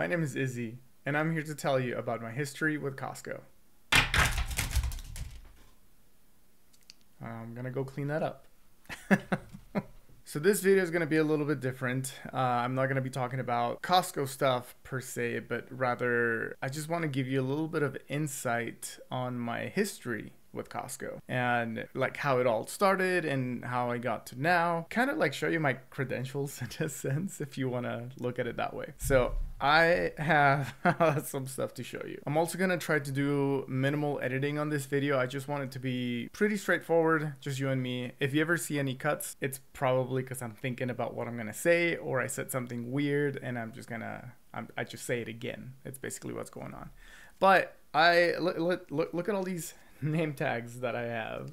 My name is Izzy, and I'm here to tell you about my history with Costco. I'm gonna go clean that up. so this video is gonna be a little bit different. Uh, I'm not gonna be talking about Costco stuff per se, but rather I just want to give you a little bit of insight on my history with Costco and like how it all started and how I got to now. Kind of like show you my credentials in a sense if you want to look at it that way. So I have some stuff to show you. I'm also to try to do minimal editing on this video. I just want it to be pretty straightforward, just you and me. If you ever see any cuts, it's probably because I'm thinking about what I'm to say or I said something weird and I'm just going to, I just say it again. It's basically what's going on. But I look, look, look at all these name tags that I have.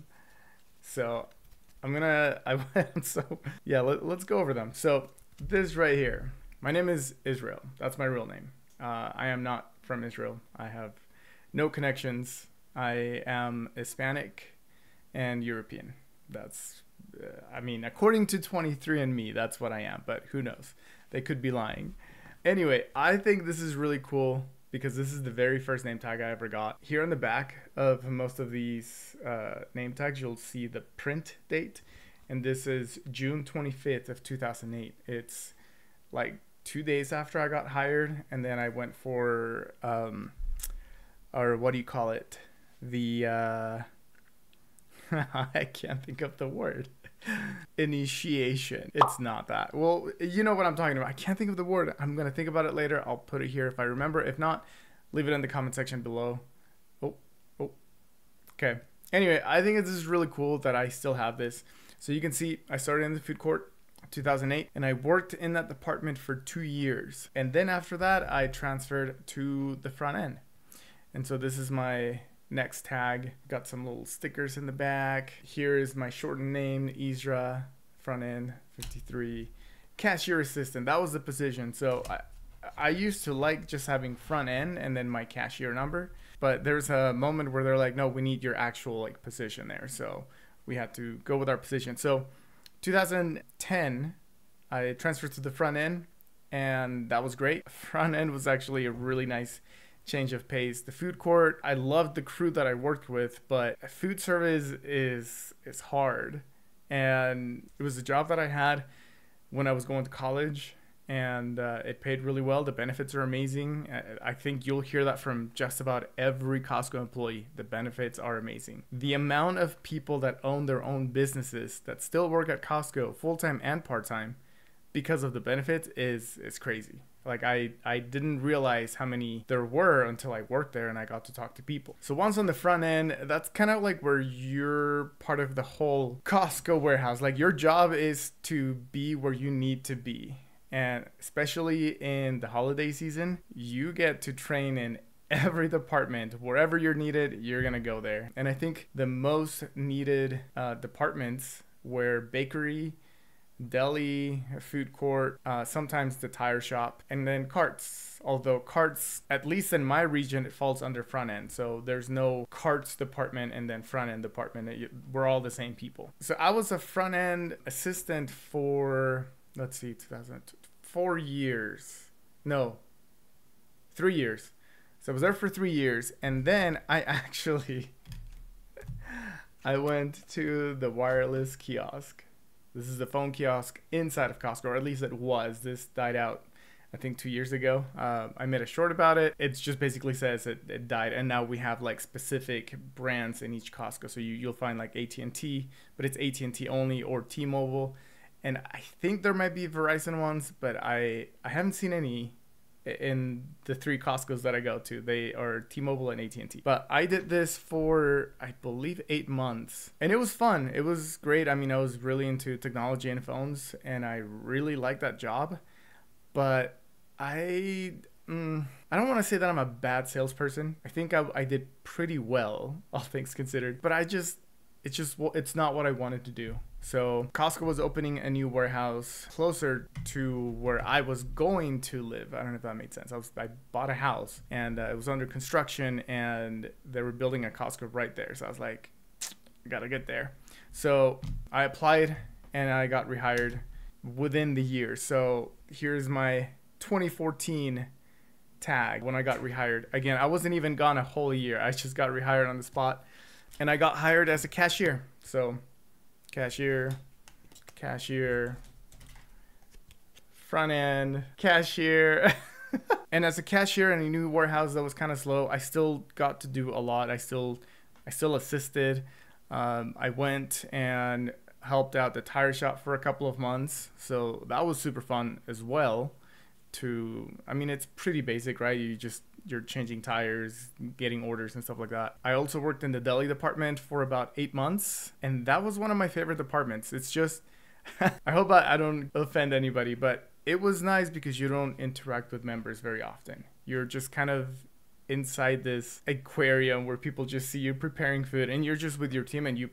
So I'm gonna, I so yeah, let, us go over them. So this right here, my name is Israel. That's my real name. Uh, I am not from Israel. I have no connections. I am Hispanic and European. That's, uh, I mean, according to 23andMe, that's what I am, but who knows? They could be lying. Anyway, I think this is really cool because this is the very first name tag I ever got. Here on the back of most of these uh, name tags, you'll see the print date, and this is June 25th of 2008. It's like two days after I got hired, and then I went for, um, or what do you call it? The, uh, I can't think of the word. Initiation. It's not that. Well, you know what I'm talking about. I can't think of the word. I'm to think about it later. I'll put it here if I remember. If not, leave it in the comment section below. Oh, oh. Okay. Anyway, I think this is really cool that I still have this. So you can see I started in the food court 2008 and I worked in that department for two years. And then after that, I transferred to the front end. And so this is my next tag. Got some little stickers in the back. Here is my shortened name, Isra, front end 53. Cashier assistant, that was the position. So I, I used to like just having front end and then my cashier number. But there's a moment where they're like, no, we need your actual like position there. So we had to go with our position. So 2010, I transferred to the front end and that was great. Front end was actually a really nice change of pace. The food court, I loved the crew that I worked with, but food service is is hard. And it was a job that I had when I was going to college and uh, it paid really well. The benefits are amazing. I think you'll hear that from just about every Costco employee. The benefits are amazing. The amount of people that own their own businesses that still work at Costco full time and part time because of the benefits is is crazy. Like I I didn't realize how many there were until I worked there and I got to talk to people. So once on the front end, that's kind of like where you're part of the whole Costco warehouse. Like your job is to be where you need to be. And especially in the holiday season, you get to train in every department wherever you're needed you're gonna go there and i think the most needed uh, departments were bakery deli, food court, uh, sometimes the tire shop, and then carts. Although carts, at least in my region, it falls under front end. So there's no carts department and then front end department. We're all the same people. So I was a front end assistant for, let's see, 2000, four years. No, three years. So I was there for three years. And then I actually, I went to the wireless kiosk this is the phone kiosk inside of Costco, or at least it was. This died out, I think, two years ago. Uh, I made a short about it. It just basically says it, it died, and now we have like specific brands in each Costco. So you you'll find like AT and T, but it's AT and T only, or T-Mobile, and I think there might be Verizon ones, but I I haven't seen any in the three Costco's that I go to. They are T-Mobile and AT&T. But I did this for I believe 8 months. And it was fun. It was great. I mean, I was really into technology and phones and I really liked that job. But I mm, I don't want to say that I'm a bad salesperson. I think I, I did pretty well, all things considered. But I just it's just it's not what I wanted to do. So Costco was opening a new warehouse closer to where I was going to live. I don't know if that made sense. I was I bought a house and uh, it was under construction and they were building a Costco right there. So I was like, I gotta get there. So I applied and I got rehired within the year. So here's my 2014 tag when I got rehired. Again, I wasn't even gone a whole year. I just got rehired on the spot and I got hired as a cashier. So, cashier, cashier, front end, cashier. and as a cashier in a new warehouse that was kind of slow, I still got to do a lot. I still, I still assisted. Um, I went and helped out the tire shop for a couple of months, so that was super fun as well. To, I mean, it's pretty basic, right? You just you're changing tires, getting orders and stuff like that. I also worked in the deli department for about eight months, and that was one of my favorite departments. It's just, I hope I, I don't offend anybody, but it was nice because you don't interact with members very often. You're just kind of inside this aquarium where people just see you preparing food and you're just with your team and you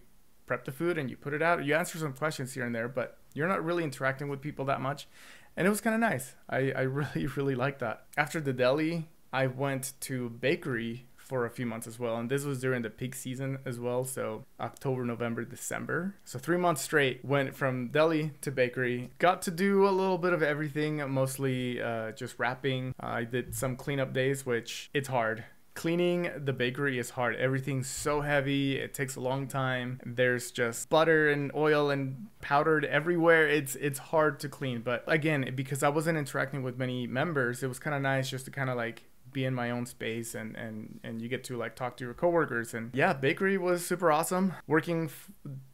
prep the food and you put it out. You answer some questions here and there, but you're not really interacting with people that much. And it was kind of nice. I, I really, really liked that. After the deli, I went to bakery for a few months as well. And this was during the peak season as well. So October, November, December. So three months straight went from deli to bakery. Got to do a little bit of everything, mostly uh, just wrapping. Uh, I did some cleanup days, which it's hard. Cleaning the bakery is hard. Everything's so heavy. It takes a long time. There's just butter and oil and powdered everywhere. It's it's hard to clean. But again, because I wasn't interacting with many members, it was kind of nice just to kind of like be in my own space and and and you get to like talk to your coworkers. And yeah bakery was super awesome. Working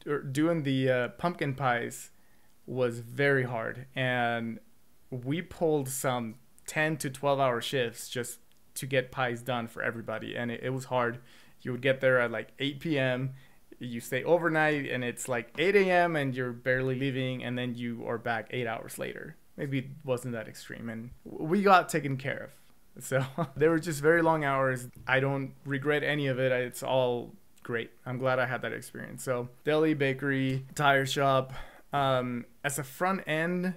er, doing the uh, pumpkin pies was very hard. And we pulled some 10 to 12 hour shifts just to get pies done for everybody. And it, it was hard. You would get there at like 8 p.m you stay overnight and it's like 8 a.m and you're barely leaving. And then you are back eight hours later. Maybe it wasn't that extreme. And we got taken care of so they were just very long hours. I don't regret any of it. It's all great. I'm glad I had that experience. So deli, bakery, tire shop. Um, as a front end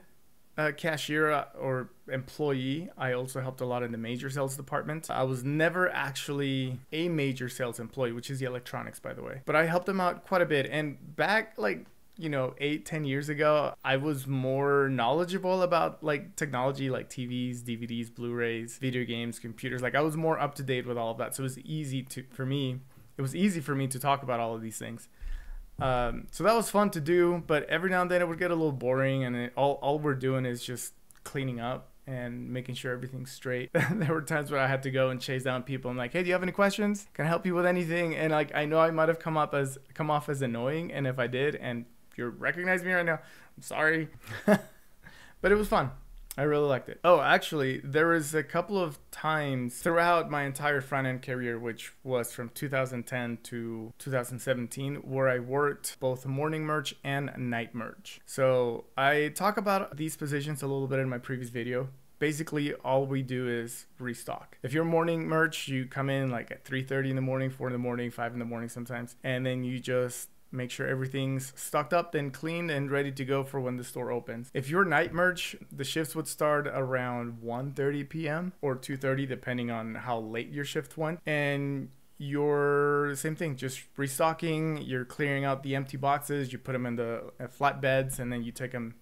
uh, cashier uh, or employee, I also helped a lot in the major sales department. I was never actually a major sales employee, which is the electronics, by the way. But I helped them out quite a bit. And back like you know eight ten years ago i was more knowledgeable about like technology like tvs dvds blu-rays video games computers like i was more up to date with all of that so it was easy to for me it was easy for me to talk about all of these things um, so that was fun to do but every now and then it would get a little boring and it, all, all we're doing is just cleaning up and making sure everything's straight. there were times where I had to go and chase down people. I'm like, hey, do you have any questions? Can I help you with anything? And like, I know I might have come up as come off as annoying, and if I did, and you're recognizing me right now, I'm sorry. but it was fun. I really liked it. Oh, actually, there was a couple of times throughout my entire front end career, which was from 2010 to 2017, where I worked both morning merch and night merch. So I talk about these positions a little bit in my previous video. Basically, all we do is restock. If you're morning merch, you come in like at 3:30 in the morning, 4 in the morning, 5 in the morning sometimes, and then you just make sure everything's stocked up and cleaned and ready to go for when the store opens. If you're night merch, the shifts would start around 1:30 p.m. or 2:30 depending on how late your shift went and you're same thing just restocking you're clearing out the empty boxes you put them in the uh, flatbeds and then you take them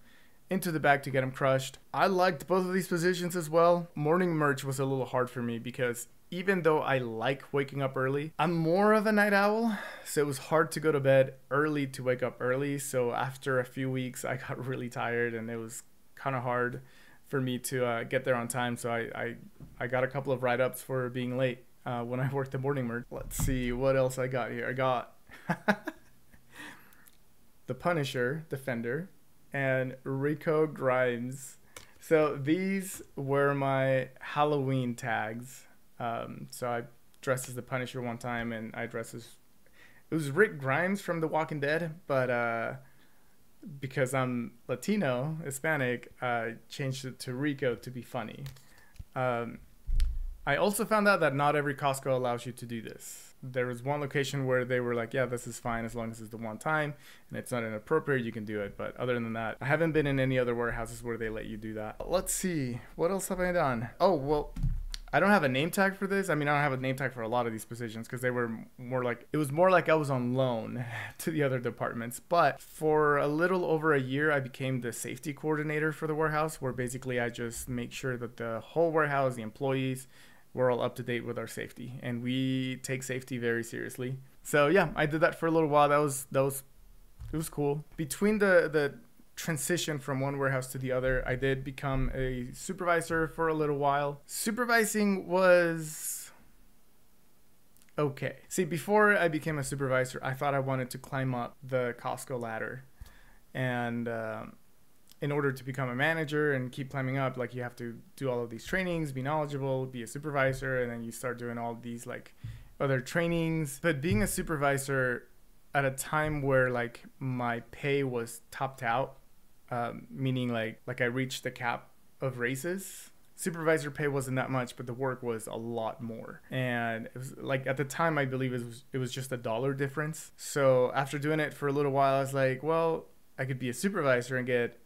into the bag to get them crushed i liked both of these positions as well morning merch was a little hard for me because even though I like waking up early, I'm more of a night owl. So it was hard to go to bed early to wake up early. So after a few weeks, I got really tired and it was kind of hard for me to uh, get there on time. So I, I, I got a couple of write ups for being late uh, when I worked the morning merch. Let's see what else I got here. I got the Punisher, Defender, and Rico Grimes. So these were my Halloween tags um, so I dressed as the Punisher one time, and I dressed as it was Rick Grimes from The Walking Dead, but uh, because I'm Latino, Hispanic, I changed it to Rico to be funny. Um, I also found out that not every Costco allows you to do this. There was one location where they were like, yeah, this is fine as long as it's the one time and it's not inappropriate, you can do it. But other than that, I haven't been in any other warehouses where they let you do that. Let's see, what else have I done? Oh, well, I don't have a name tag for this. I mean, I don't have a name tag for a lot of these positions because they were more like it was more like I was on loan to the other departments. But for a little over a year, I became the safety coordinator for the warehouse, where basically I just make sure that the whole warehouse, the employees, we're all up to date with our safety, and we take safety very seriously. So yeah, I did that for a little while. That was that was it was cool. Between the the transition from one warehouse to the other, I did become a supervisor for a little while. Supervising was okay. See, before I became a supervisor, I thought I wanted to climb up the Costco ladder. And um, in order to become a manager and keep climbing up, like you have to do all of these trainings, be knowledgeable, be a supervisor, and then you start doing all these like other trainings. But being a supervisor at a time where like my pay was topped out um, meaning like like I reached the cap of races. Supervisor pay wasn't that much, but the work was a lot more. And it was like at the time, I believe it was it was just a dollar difference. So after doing it for a little while, I was like, well, I could be a supervisor and get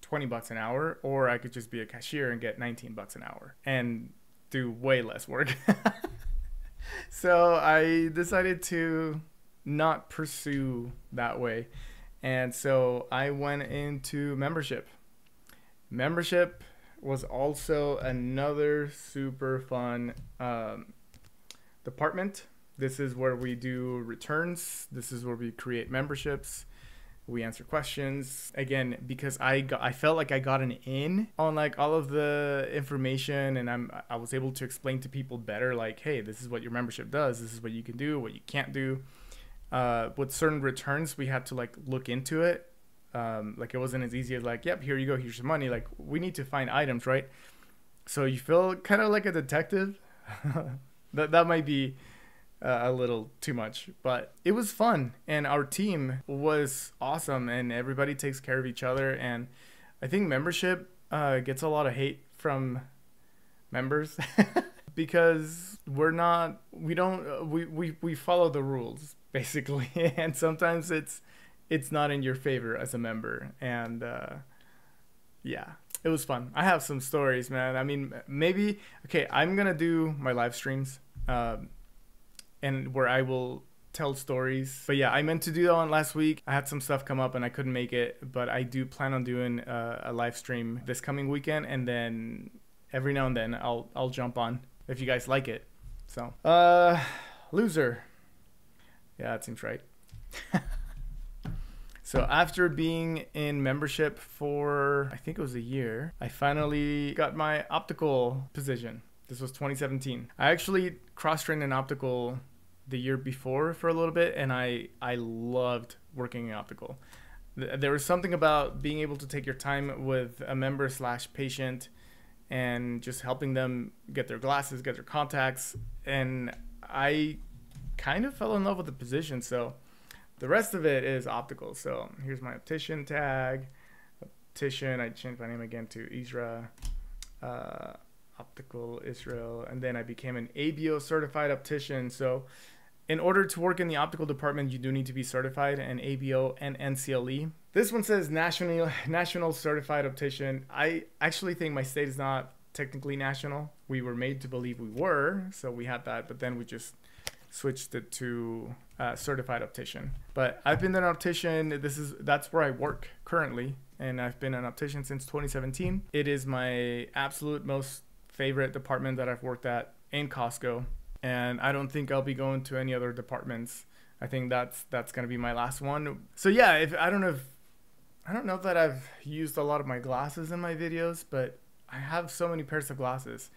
20 bucks an hour, or I could just be a cashier and get 19 bucks an hour and do way less work. so I decided to not pursue that way. And so I went into membership. Membership was also another super fun um, department. This is where we do returns. This is where we create memberships. We answer questions again because I got, I felt like I got an in on like all of the information and I'm I was able to explain to people better like hey this is what your membership does this is what you can do what you can't do uh, with certain returns, we had to like look into it. Um, like it wasn't as easy as like, yep, here you go, here's your money. Like we need to find items, right? So you feel kind of like a detective. that that might be uh, a little too much, but it was fun, and our team was awesome, and everybody takes care of each other. And I think membership uh, gets a lot of hate from members. because we're not we don't we, we we follow the rules basically. And sometimes it's it's not in your favor as a member. And uh, yeah it was fun. I have some stories man. I mean maybe okay i'm gonna do my live streams um, and where i will tell stories. But yeah i meant to do that one last week. I had some stuff come up and i couldn't make it but i do plan on doing uh, a live stream this coming weekend and then every now and then i'll i'll jump on if you guys like it. So uh loser yeah, that seems right. so after being in membership for I think it was a year, I finally got my optical position. This was 2017. I actually cross-trained in optical the year before for a little bit and I I loved working in optical. There was something about being able to take your time with a member slash patient and just helping them get their glasses, get their contacts, and I kind of fell in love with the position. So the rest of it is optical. So here's my optician tag. Optician, I changed my name again to Isra. Uh, optical Israel. And then I became an ABO certified optician. So in order to work in the optical department, you do need to be certified in ABO and NCLE. This one says national national certified optician. I actually think my state is not technically national. We were made to believe we were, so we had that, but then we just switched it to uh, certified optician. But I've been an optician. This is that's where I work currently, and I've been an optician since 2017. It is my absolute most favorite department that I've worked at in Costco, and I don't think I'll be going to any other departments. I think that's that's gonna be my last one. So yeah, if I don't know if I don't know that I've used a lot of my glasses in my videos, but I have so many pairs of glasses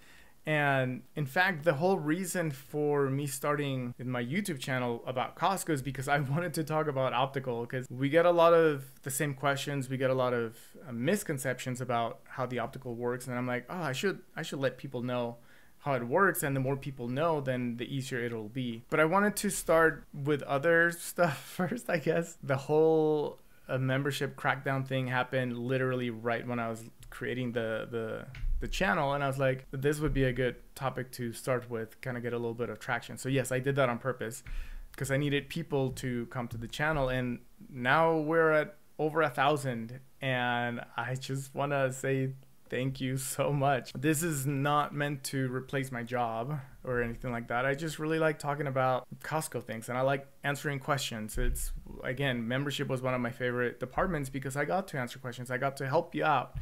and in fact, the whole reason for me starting in my YouTube channel about Costco is because I wanted to talk about optical because we get a lot of the same questions, we get a lot of uh, misconceptions about how the optical works, and I'm like, oh, I should I should let people know how it works and the more people know then the easier it'll be. But i wanted to start with other stuff first i guess. The whole uh, membership crackdown thing happened literally right when i was creating the the the channel and I was like this would be a good topic to start with kind of get a little bit of traction so yes I did that on purpose because I needed people to come to the channel and now we're at over a thousand and I just want to say Thank you so much. This is not meant to replace my job or anything like that. I just really like talking about Costco things and I like answering questions. It's again, membership was one of my favorite departments because I got to answer questions. I got to help you out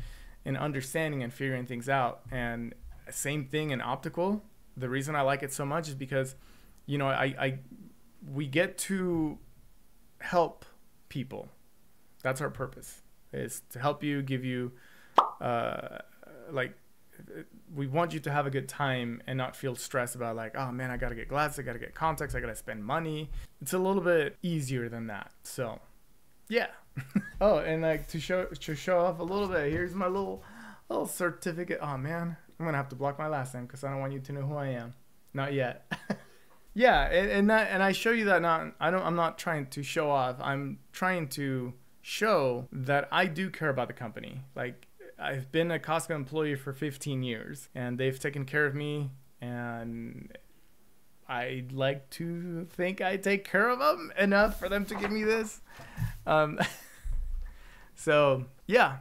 in understanding and figuring things out. And same thing in optical. The reason I like it so much is because, you know, I, I we get to help people. That's our purpose. Is to help you, give you uh, like we want you to have a good time and not feel stressed about like oh man i gotta get glasses i gotta get contacts i gotta spend money it's a little bit easier than that so yeah oh and like to show to show off a little bit here's my little little certificate oh man i'm gonna have to block my last name because i don't want you to know who i am not yet yeah and, and that and i show you that not i don't i'm not trying to show off i'm trying to show that I do care about the company. Like I've been a Costco employee for 15 years and they've taken care of me and I like to think I take care of them enough for them to give me this. Um, so yeah,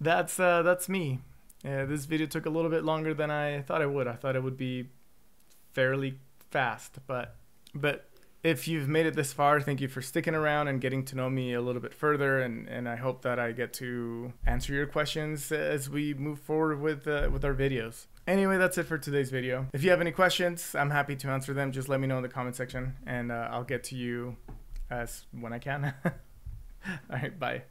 that's uh, that's me. Yeah, this video took a little bit longer than I thought it would. I thought it would be fairly fast, but but if you've made it this far, thank you for sticking around and getting to know me a little bit further. And, and I hope that I get to answer your questions as we move forward with, uh, with our videos. Anyway, that's it for today's video. If you have any questions, I'm happy to answer them. Just let me know in the comment section and uh, I'll get to you as when I can. All right, bye.